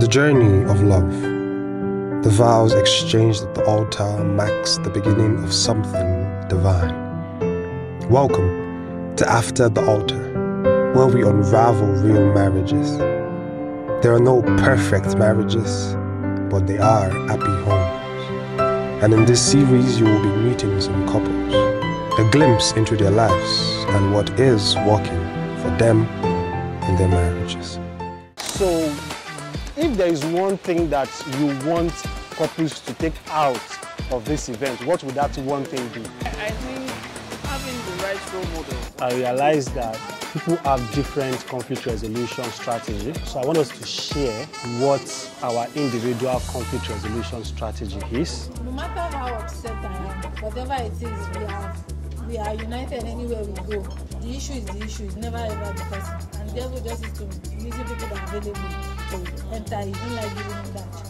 the journey of love. The vows exchanged at the altar marks the beginning of something divine. Welcome to After the Altar, where we unravel real marriages. There are no perfect marriages, but they are happy homes. And in this series, you will be meeting some couples, a glimpse into their lives and what is working for them in their marriages. So, if there is one thing that you want couples to take out of this event, what would that one thing be? I think having the right role model. I realized that people have different conflict resolution strategy. So I want us to share what our individual conflict resolution strategy is. No matter how upset I am, whatever it is, we are we are united anywhere we go. The issue is the issue, it's never ever the person. And the devil just is to meeting people that are available to enter. He don't like giving him that